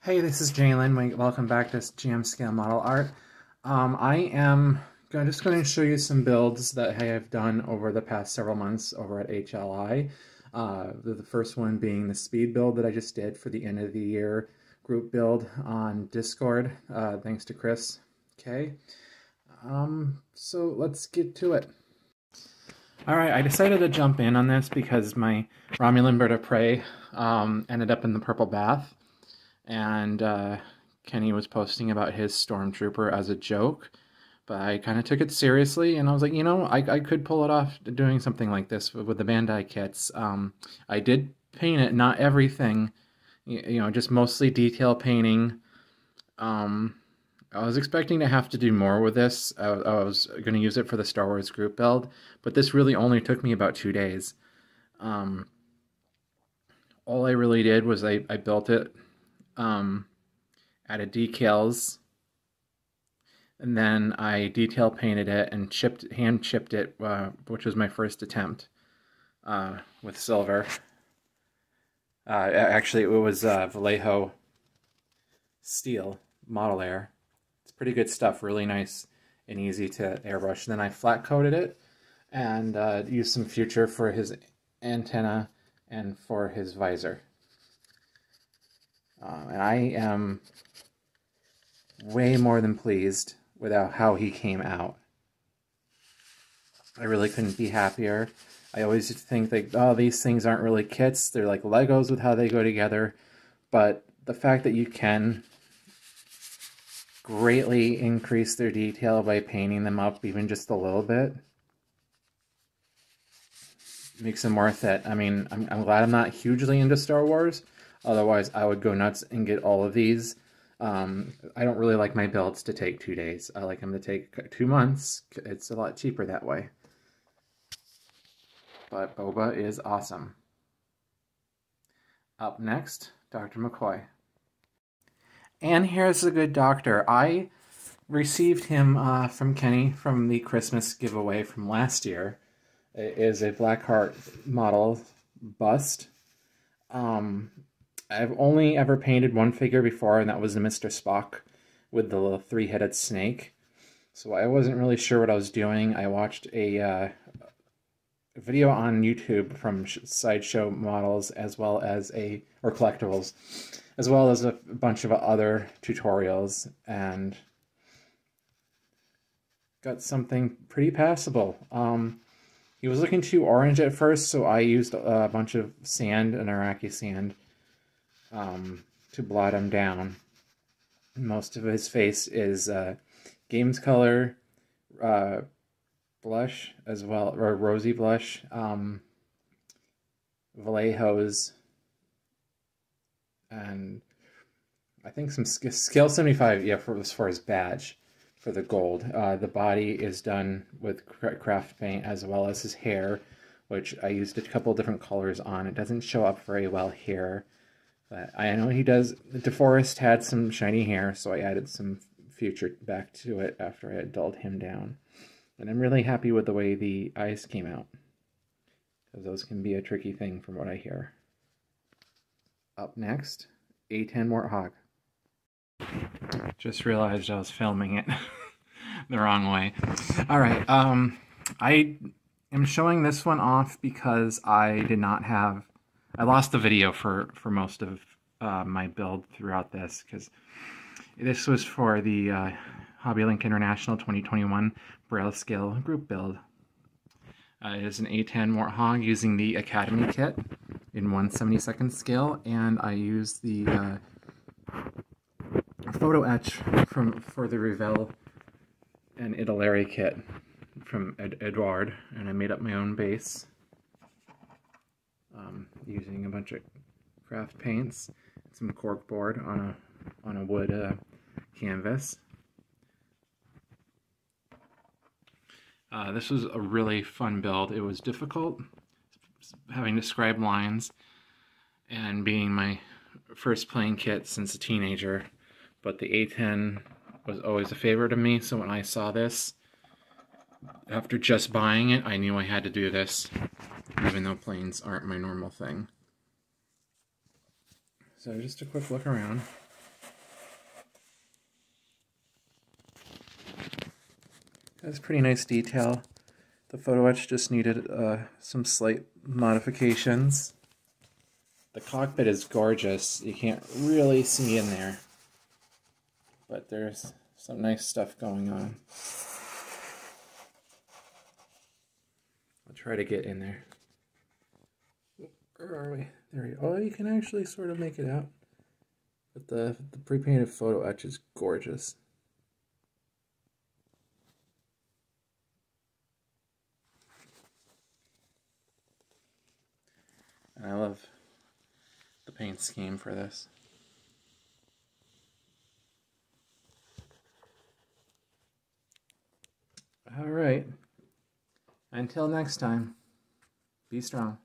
Hey, this is Jalen. Welcome back to JAM Scale Model Art. Um, I am just going to show you some builds that I have done over the past several months over at HLI. Uh, the, first one being the speed build that I just did for the end of the year group build on Discord, uh, thanks to Chris. Okay, um, so let's get to it. All right, I decided to jump in on this because my Romulan Bird of Prey um, ended up in the Purple Bath and uh, Kenny was posting about his stormtrooper as a joke, but I kind of took it seriously, and I was like, you know, I, I could pull it off doing something like this with, the Bandai kits. Um, I did paint it, not everything, you, you know, just mostly detail painting. Um, I was expecting to have to do more with this. I, I was going to use it for the Star Wars group build, but this really only took me about two days. Um, all I really did was I, I built it um, added decals, and then I detail painted it and chipped, hand chipped it, uh, which was my first attempt uh, with silver. Uh, actually, it was uh, Vallejo steel model air. It's pretty good stuff, really nice and easy to airbrush. And then I flat coated it and uh, used some future for his antenna and for his visor. Um, and I am way more than pleased with how he came out. I really couldn't be happier. I always think that, oh, these things aren't really kits. They're like Legos with how they go together. But the fact that you can greatly increase their detail by painting them up even just a little bit makes them worth it. I mean, I'm, I'm glad I'm not hugely into Star Wars, Otherwise, I would go nuts and get all of these. Um, I don't really like my builds to take two days. I like them to take two months. It's a lot cheaper that way. But Boba is awesome. Up next, Dr. McCoy. And here's the good doctor. I received him uh, from Kenny from the Christmas giveaway from last year. It is a Blackheart model bust. Um, I've only ever painted one figure before, and that was the Mr. Spock with the little three-headed snake. So I wasn't really sure what I was doing. I watched a, uh, video on YouTube from Sideshow Models as well as a, or collectibles, as well as a bunch of other tutorials, and got something pretty passable. Um, he was looking too orange at first, so I used a bunch of sand, an Iraqi sand, um, to blot him down. Most of his face is uh, games color, uh, blush as well, or rosy blush, um, Vallejo's, and I think some scale 75, yeah, for, as far as badge for the gold. Uh, the body is done with craft paint as well as his hair, which I used a couple different colors on. It doesn't show up very well here. But I know he does. DeForest had some shiny hair, so I added some future back to it after I had dulled him down. And I'm really happy with the way the eyes came out. Because those can be a tricky thing from what I hear. Up next, A10 Warthog. Just realized I was filming it the wrong way. Alright, um, I am showing this one off because I did not have I lost the video for, for most of uh, my build throughout this because this was for the uh, HobbyLink International 2021 Braille Scale group build. Uh, it is an A10 Warthog using the Academy kit in 172nd scale, and I used the uh, photo etch from for the Revell and Italeri kit from Ed Eduard, and I made up my own base using a bunch of craft paints, some cork board on a on a wood uh, canvas. Uh, this was a really fun build. It was difficult having to scribe lines and being my first playing kit since a teenager, but the A10 was always a favorite of me, so when I saw this, after just buying it, I knew I had to do this even though planes aren't my normal thing. So just a quick look around. That's pretty nice detail. The photo etch just needed uh, some slight modifications. The cockpit is gorgeous. You can't really see in there. But there's some nice stuff going on. I'll try to get in there. Where are we? There we go. Oh, you can actually sort of make it out. But the, the pre-painted photo etch is gorgeous. And I love the paint scheme for this. All right. Until next time, be strong.